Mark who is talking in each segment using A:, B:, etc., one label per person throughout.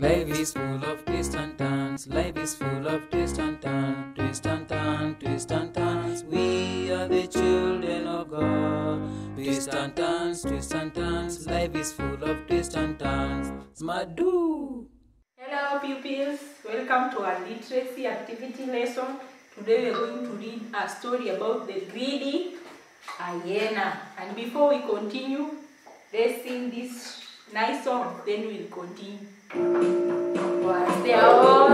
A: Life is full of twists and turns. Life is full of twists and turns. Twist and turns. twist and turns. We are the children of God. Twist and turns, twist and turns. Life is full of twists and turns. Smart Edoo.
B: Hello pupils, welcome to our literacy activity lesson. Today we are going to read a story about the greedy hyena. And before we continue, let's sing this nice song, then we'll continue. Was there oh.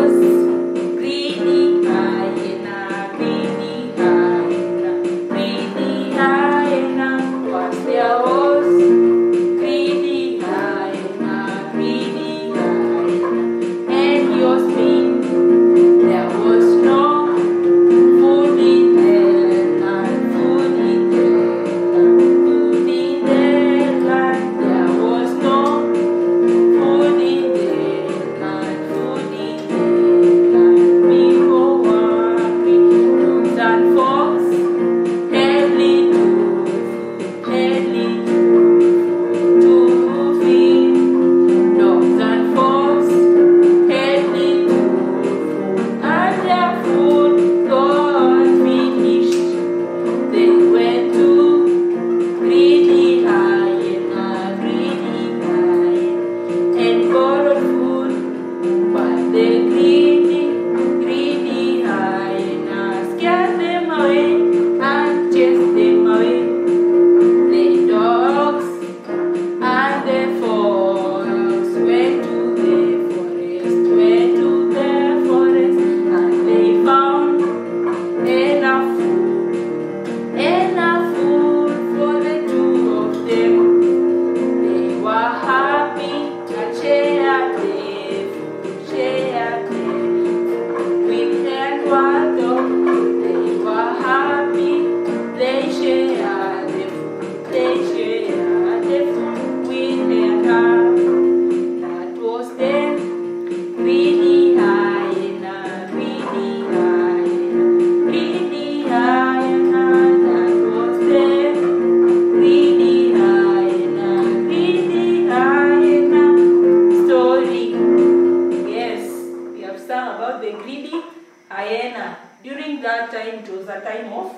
B: Time, it was a time of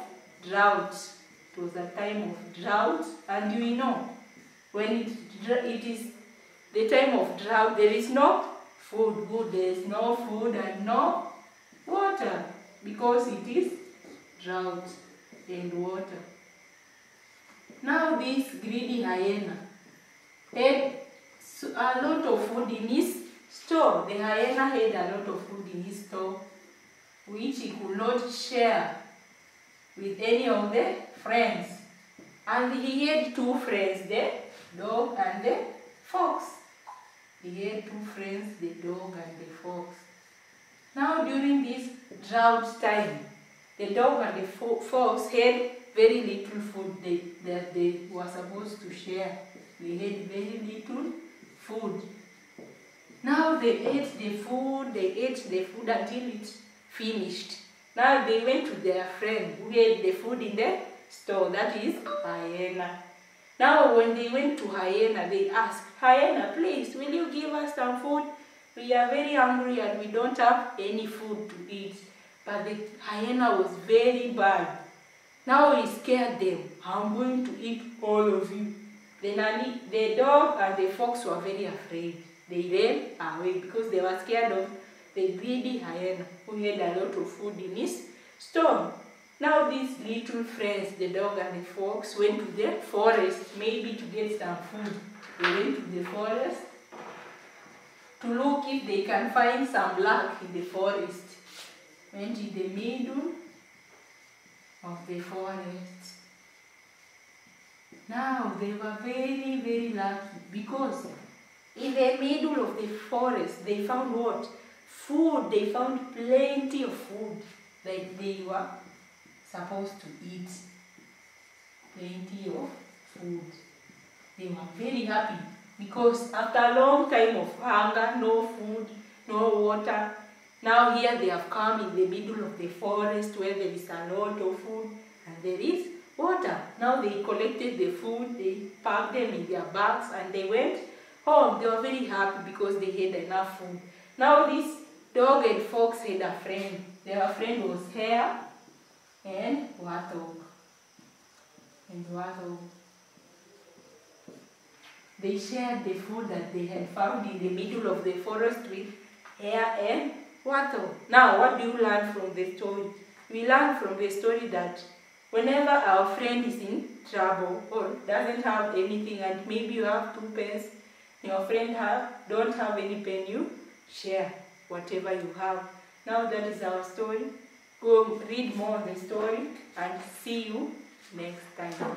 B: drought. It was a time of drought, and you know, when it, it is the time of drought, there is no food. Good, there is no food and no water because it is drought and water. Now, this greedy hyena eh, had a lot of food in his store. The hyena had a lot of food in his store, which he could not share with any of the friends. And he had two friends, the dog and the fox. He had two friends, the dog and the fox. Now, during this drought time, the dog and the fo- fox had very little food they, that they were supposed to share. They had very little food. Now they ate the food, they ate the food until it finished. Now they went to their friend who had the food in the store, that is hyena. Now when they went to hyena, they asked, Hyena, please, will you give us some food? We are very hungry and we don't have any food to eat. But the hyena was very bad. Now he scared them. I'm going to eat all of you. The, nanny, the dog and the fox were very afraid. They ran away because they were scared of the greedy hyena who had a lot of food in his store. Now these little friends, the dog and the fox, went to the forest maybe to get some food. They went to the forest to look if they can find some luck in the forest. Went in the middle of the forest. Now they were very, very lucky because in the middle of the forest they found what? Food. They found plenty of food that they were supposed to eat. Plenty of food. They were very happy because after a long time of hunger, no food, no water, now here they have come in the middle of the forest where there is a lot of food and there is water. Now they collected the food, they packed them in their bags, and they went home, they were very happy because they had enough food. Now this dog and fox had a friend. Their friend was hare and warthog. And warthog. They shared the food that they had found in the middle of the forest with hare and warthog. Now, what do you learn from the story? We learn from the story that whenever our friend is in trouble or doesn't have anything and maybe you have two pence, your friend have don't have any pen, you share whatever you have. Now that is our story. Go read more on the story and see you next time.